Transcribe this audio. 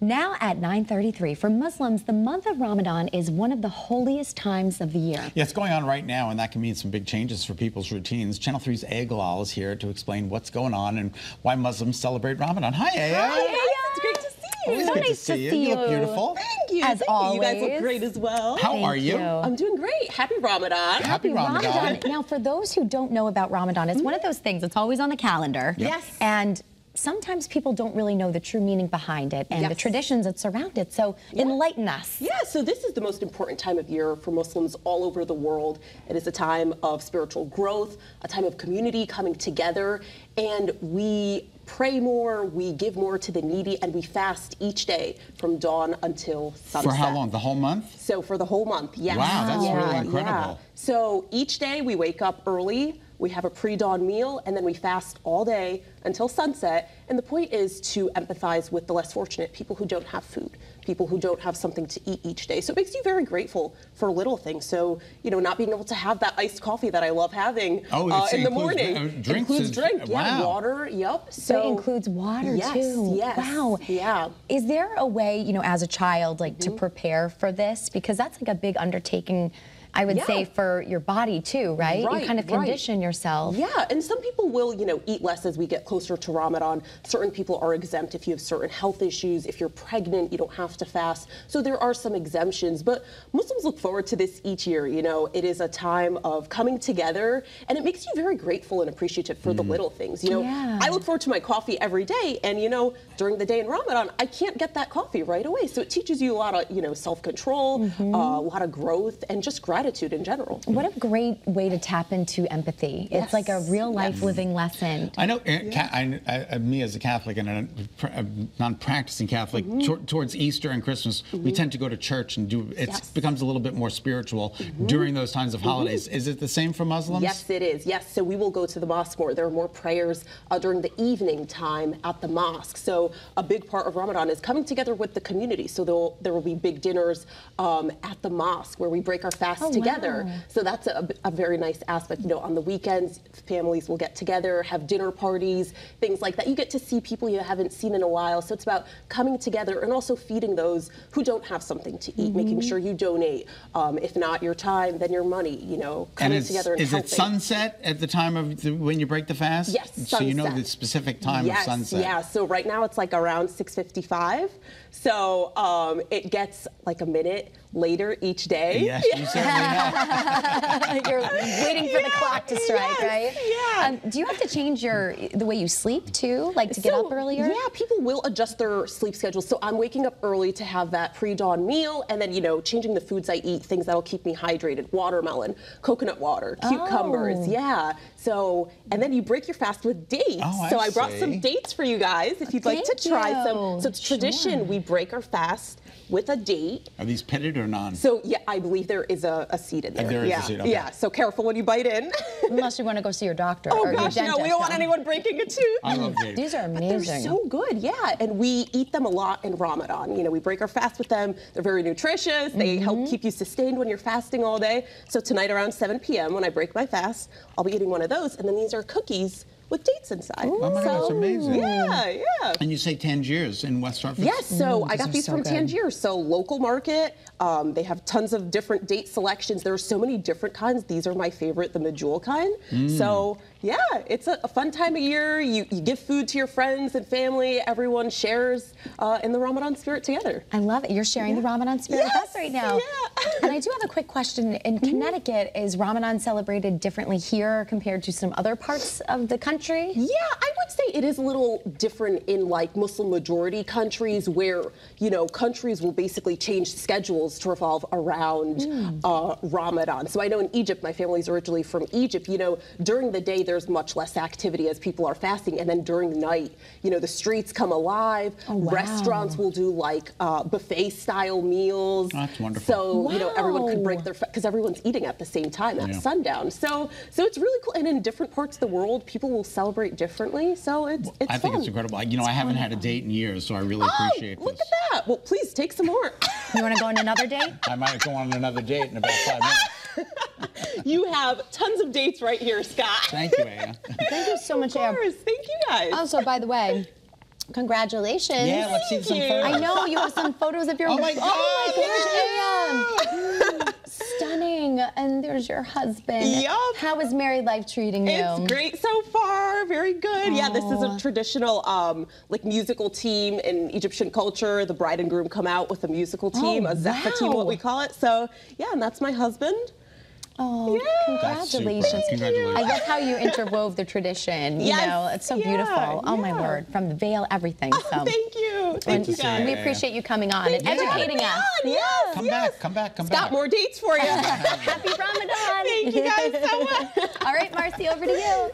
Now at 9:33 for Muslims, the month of Ramadan is one of the holiest times of the year. Yeah, it's going on right now, and that can mean some big changes for people's routines. Channel 3's Ayah is here to explain what's going on and why Muslims celebrate Ramadan. Hi, Ayah. Hi, Ayah. It's great to see you. Always So good to nice to see you. see You look beautiful. Thank you. As Thank you. You guys look great as well. How Thank are you? you. I'm doing great. Happy Ramadan. Happy Ramadan. Now, for those who don't know about Ramadan, it's one of those things. It's always on the calendar. Yep. Yes. And sometimes people don't really know the true meaning behind it and the traditions that surround it. So enlighten us. Yeah, so this is the most important time of year for Muslims all over the world. It is a time of spiritual growth, a time of community coming together, and we pray more, we give more to the needy, and we fast each day from dawn until sunset. For how long? The whole month? So for the whole month, yes. Wow, that's really incredible. yeah. So each day we wake up early, we have a pre-dawn meal, and then we fast all day until sunset. And the point is to empathize with the less fortunate, people who don't have food, people who don't have something to eat each day. So it makes you very grateful for little things. So, you know, not being able to have that iced coffee that I love having Oh, uh, in the includes, morning. uh, drinks includes is- drink, yeah, wow. water, yep. So it includes water yes, too. Yes, Wow. Yeah. Is there a way, you know, as a child, like Mm-hmm. to prepare for this? Because that's like a big undertaking, I would Yeah. say, for your body too, right? you kind of right. condition yourself. Yeah, and some people will, you know, eat less as we get closer to Ramadan. Certain people are exempt if you have certain health issues. If you're pregnant, you don't have to fast. So there are some exemptions, but Muslims look forward to this each year. You know, it is a time of coming together, and it makes you very grateful and appreciative for the little things. You know, Yeah. I look forward to my coffee every day, and you know, during the day in Ramadan, I can't get that coffee right away. So it teaches you a lot of, you know, self-control, Mm-hmm. uh, a lot of growth, and just gratitude in general. What a great way to tap into empathy. It's like a real life Yes. living lesson. I know, uh, ca- I, I, I- me as a Catholic and a, a non-practicing Catholic, Mm-hmm. tor- towards Easter and Christmas, we tend to go to church and do. It Yes. becomes a little bit more spiritual during those times of holidays. Is it the same for Muslims? Yes, it is. Yes, so we will go to the mosque more. There are more prayers uh, during the evening time at the mosque. So a big part of Ramadan is coming together with the community. So there'll, there will be big dinners um, at the mosque where we break our fast Oh, together. wow. So that's a, a very nice aspect. You know, on the weekends, families will get together, have dinner parties, things like that. You get to see people you haven't seen in a while. So it's about coming together and also feeding those who don't have something to eat, making Mm-hmm. sure you donate. Um, if not your time, then your money. You know, And coming is, together and is it sunset at the time of the, when you break the fast? Yes, So you know the specific time yes, of sunset. Yeah, so right now it's like around 6:55. So um, it gets like a minute later each day. Yes, you certainly have. You're waiting for the clock to strike, yes, right? yeah. Um, do you have to change your the way you sleep too, like to get up earlier? Yeah, people will adjust their sleep schedules. So I'm waking up early to have that pre-dawn meal, and then you know changing the foods I eat, things that'll keep me hydrated: watermelon, coconut water, cucumbers. Oh. Yeah. So and then you break your fast with dates. Oh, I so I brought see. some dates for you guys if you'd like to try you. some. So it's tradition. Sure. We break our fast with a date. Are these pitted or non? So yeah, I believe there is a, a seed in there. there is a yeah. seed, okay. Yeah. So careful when you bite in. Unless you want to go see your doctor oh or your gosh, no, we don't want anyone breaking a tooth. I love dates. These are amazing. They're so good, yeah. And we eat them a lot in Ramadan. You know, we break our fast with them. They're very nutritious. They Mm-hmm. help keep you sustained when you're fasting all day. So tonight around 7 p.m. when I break my fast, I'll be eating one of those. And then these are cookies with dates inside. Oh my God, that's amazing. Yeah, yeah. And you say Tangiers in West Hartford? Yes, so I got these so from good. Tangier. So local market. Um, they have tons of different date selections. There are so many different kinds. These are my favorite, the Medjool kind. So yeah, it's a, a fun time of year. You, you give food to your friends and family. Everyone shares uh, in the Ramadan spirit together. I love it. You're sharing the Ramadan spirit with us right now. yeah. and I do have a quick question. In Connecticut, is Ramadan celebrated differently here compared to some other parts of the country? Yeah, I would say it is a little different in like Muslim majority countries where, you know, countries will basically change schedules to revolve around uh, Ramadan. So I know in Egypt, my family's originally from Egypt, you know, during the day there's much less activity as people are fasting. And then during the night, you know, the streets come alive. wow. Restaurants will do like uh, buffet style meals. That's wonderful. So, you know, everyone can break Wow. their, because everyone's eating at the same time at Yeah. sundown. So, so it's really cool. And in different parts of the world, people will celebrate differently. So it's, it's I think fun. it's incredible. You know, I haven't had a date in years, so I really Oh, appreciate look this. at that. Well, please take some more. You want to go on another date? I might go on another date in about five minutes. you have tons of dates right here, Scott. Thank you, Ayah. Thank you so much, Of Ayah. course. Thank you guys. Also, by the way, Congratulations. Yeah, let's see some you. photos. I know you have some photos of your. Oh my Oh my gosh, Anne. Stunning. And there's your husband. Yup. How is married life treating you? It's great so far. Very good. Yeah, this is a traditional um, like musical team in Egyptian culture. The bride and groom come out with a musical team, Oh, a zeffa team, what we call it. So yeah, and that's my husband. Oh, Yeah. Congratulations. Congratulations. I love how you interwove the tradition. You Yes, know, it's so yeah, beautiful. Oh my word. From the veil, everything. Oh, so Thank you. Thank to you see guys. we Yeah, appreciate you coming on and Thank you for educating us. on. Yes. Come yes. back, come back, come Got back. Got more dates for you. Happy Ramadan. Thank you guys so much. All right, Marcy, over to you.